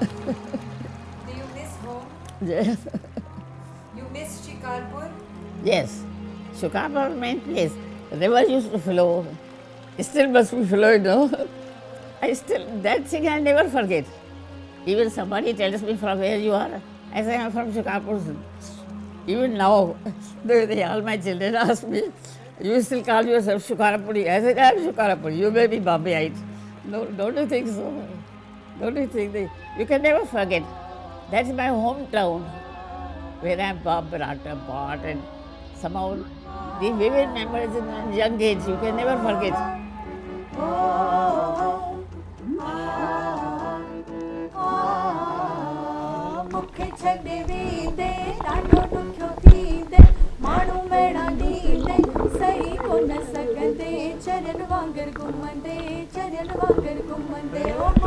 Ha ha ha. Yes. You miss Shikarpur? yes. Shikarpur main place. The river used to flow. It still must be flowing, no? I still, that thing I never forget. Even somebody tells me from where you are. I say I'm from Shikarpur. Even now, they, all my children ask me, you still call yourself Shukarapuri. I said, I'm Shukarapuri. You may be Bombayite. No, don't you think so? Don't you think they, you can never forget. That's my hometown where I'm brought up, bought, and somehow the vivid memories in my young age, you can never forget. चरण वांगर घूमते चरण वांगर घूमते